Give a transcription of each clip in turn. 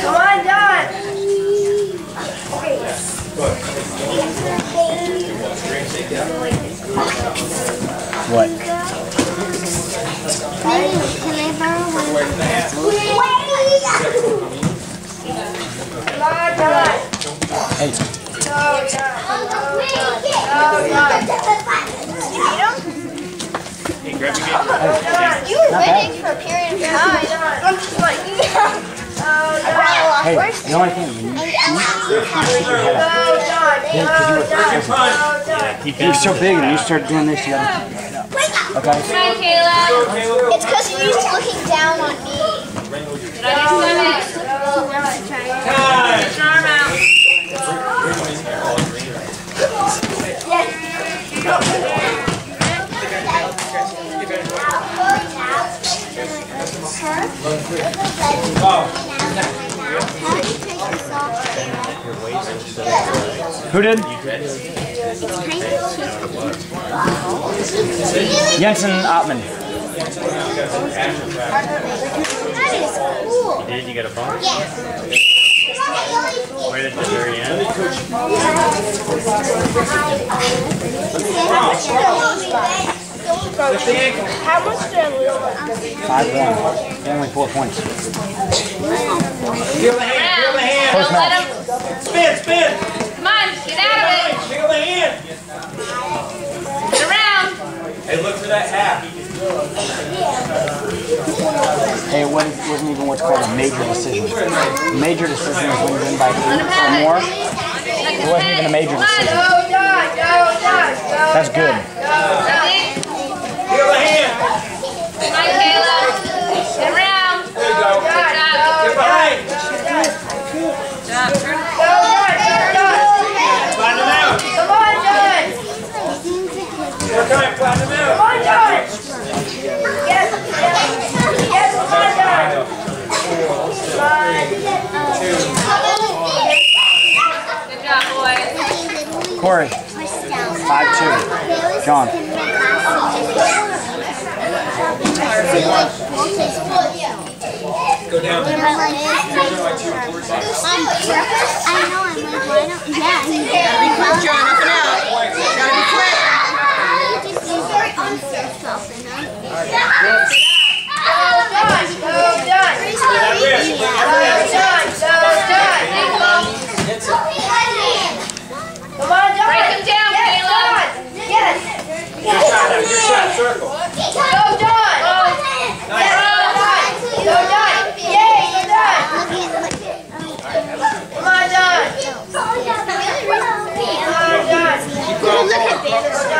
Come on, John! What? Can I borrow one? Wait! Come on, John! Hey. Go, Don. Go, Don. You were waiting for a period of time. I'm just like, oh, Don. hey, you know what I think? You, you, you shoot your head up. Go, Don. Go, Don. Go, Don. You're so big and you start doing this, you gotta keep your head up. Okay? Hi, Kayla. It's because you're used to looking down on me. Did I do something? Get your arm out. How do you take this off? Who did? Jensen Ottman. That is cool. Did you get a phone? Yes. Right at the very end? How much did I lose? Five one. Only four points. Feel the hand, feel the hand. Close Don't let match. him. Spin, spin. Come on, get out of it. Feel the hand. Get around. Hey, look for that hat. Hey, it wasn't, wasn't even what's called a major decision. Major decision is when you win by eight or more. It wasn't even a major decision. Go, Don. Go, Don. Go, That's good. Ready? Feel the hand. Come on, Kayla. Get around. There you go. Good job. Get behind. Good job. Turn. Go, Don. Go, Don. Flatten them out. Come on, Don. More time, flatten them out. Come on, Don. Yes, yes. Yes, come on, Don. Good job, boys. Corey, five two. John, Go down. On purpose? I know, I'm like, why don't, yeah. You gotta be John, up and out. Gotta be quick. Just use your own self and Go, Don. Go, Don. That wrist, Go, that wrist. Don. Go, Don. Come on, Don. Break him down, Yes, Caleb. Don. Yes. Your shot, now, your shot, circle. Go, Don. Yes, Don. Go, Don. Yay, you're done. Come on, Don. Come on, Don. Go, Don.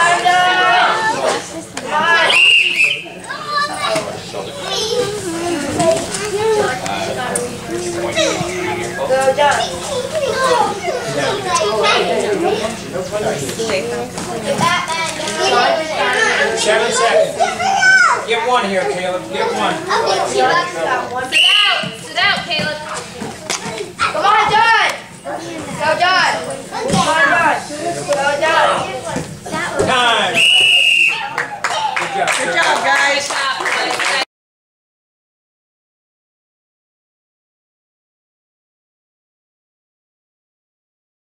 Seven seconds. Get one here, Caleb. Get one. Sit out. Sit out, Caleb. Come on, John. Go, John. Come on, John. Go, John. Time. Good job guys.